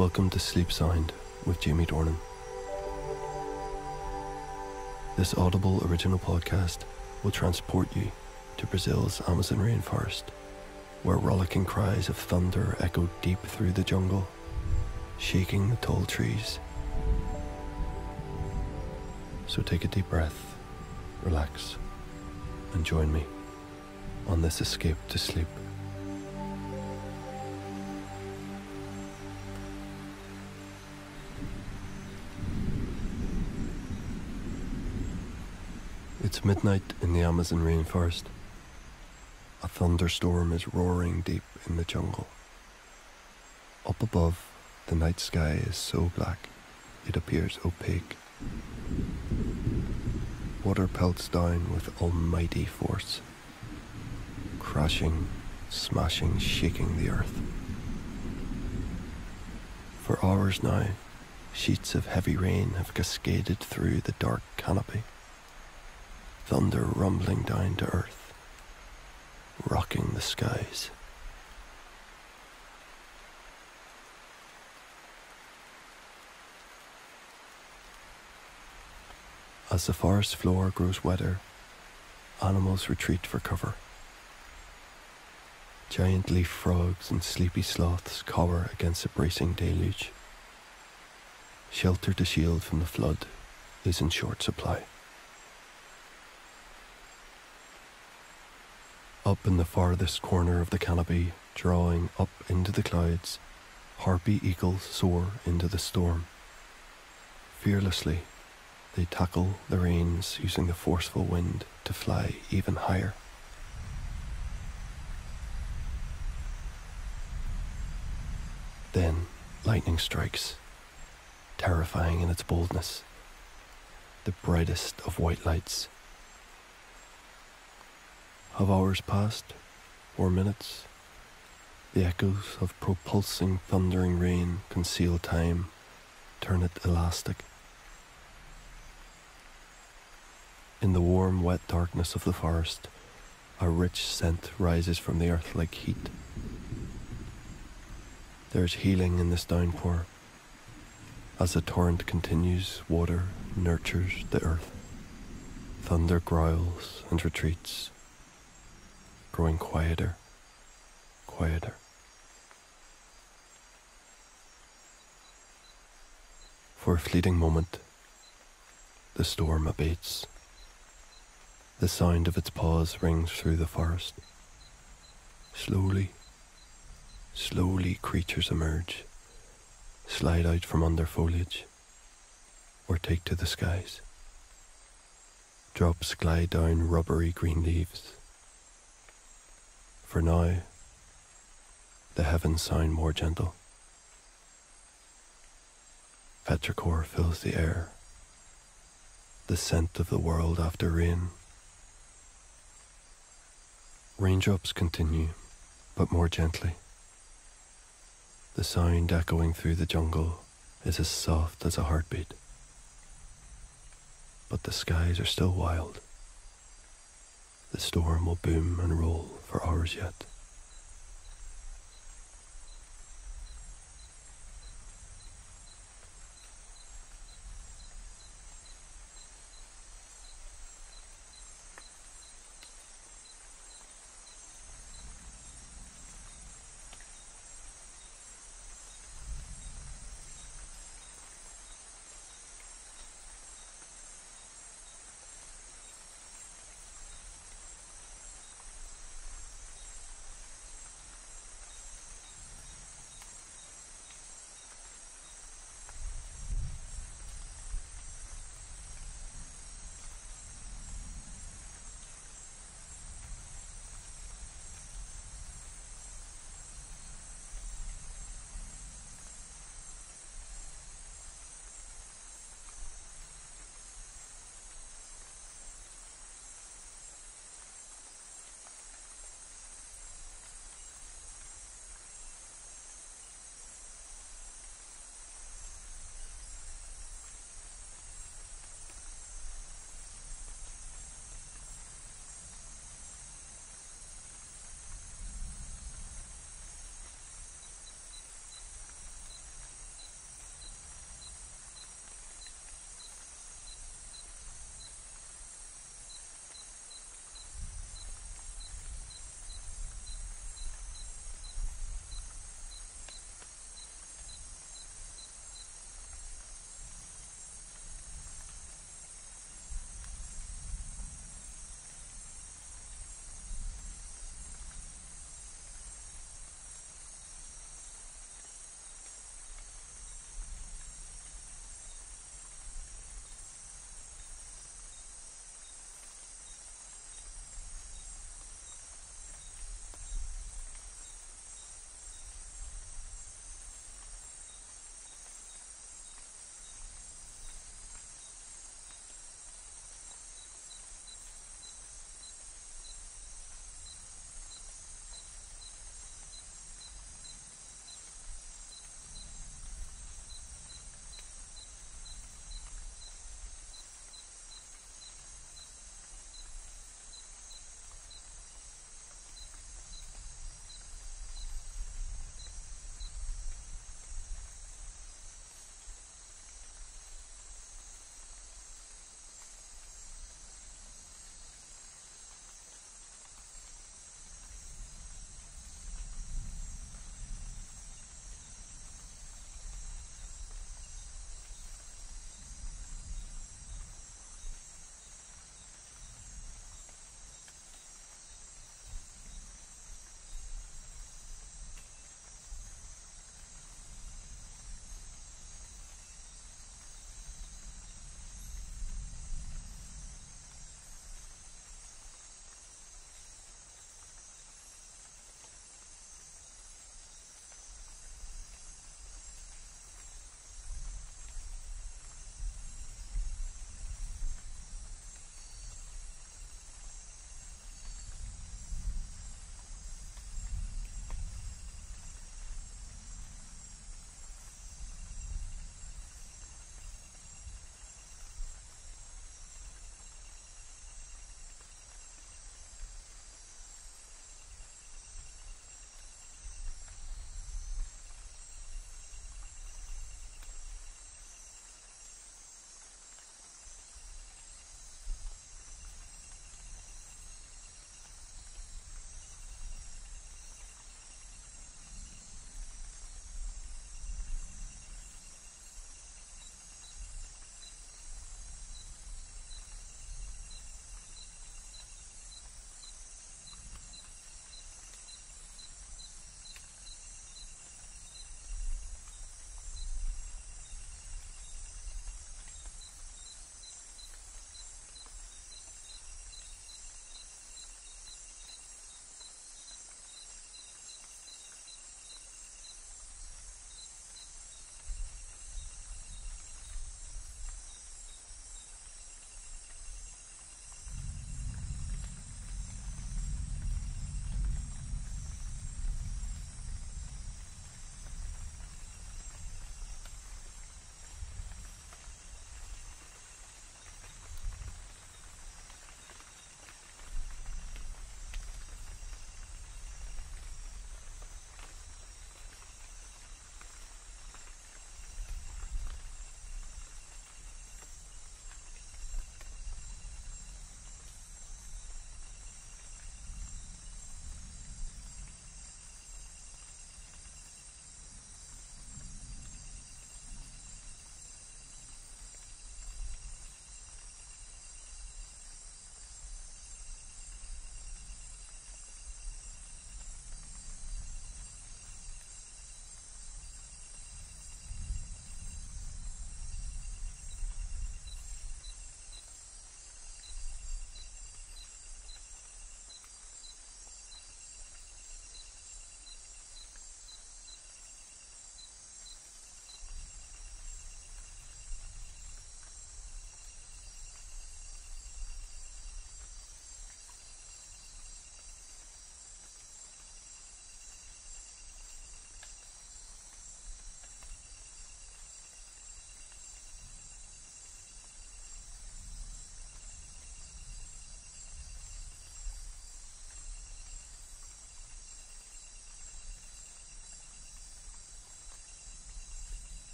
Welcome to Sleep Sound with Jamie Dornan. This Audible original podcast will transport you to Brazil's Amazon rainforest, where rollicking cries of thunder echo deep through the jungle, shaking the tall trees. So take a deep breath, relax, and join me on this escape to sleep. Midnight in the Amazon rainforest. A thunderstorm is roaring deep in the jungle. Up above, the night sky is so black it appears opaque. Water pelts down with almighty force, crashing, smashing, shaking the earth. For hours now, sheets of heavy rain have cascaded through the dark canopy thunder rumbling down to earth, rocking the skies. As the forest floor grows wetter, animals retreat for cover. Giant leaf frogs and sleepy sloths cower against the bracing deluge. Shelter to shield from the flood is in short supply. Up in the farthest corner of the canopy, drawing up into the clouds, harpy eagles soar into the storm. Fearlessly, they tackle the rains using the forceful wind to fly even higher. Then lightning strikes, terrifying in its boldness, the brightest of white lights have hours passed, or minutes? The echoes of propulsing, thundering rain conceal time, turn it elastic. In the warm, wet darkness of the forest, a rich scent rises from the earth like heat. There's healing in this downpour. As the torrent continues, water nurtures the earth. Thunder growls and retreats, growing quieter, quieter. For a fleeting moment, the storm abates. The sound of its pause rings through the forest. Slowly, slowly creatures emerge, slide out from under foliage, or take to the skies. Drops glide down rubbery green leaves for now, the heavens sound more gentle. Petrichor fills the air, the scent of the world after rain. Raindrops continue, but more gently. The sound echoing through the jungle is as soft as a heartbeat. But the skies are still wild. The storm will boom and roll for hours yet.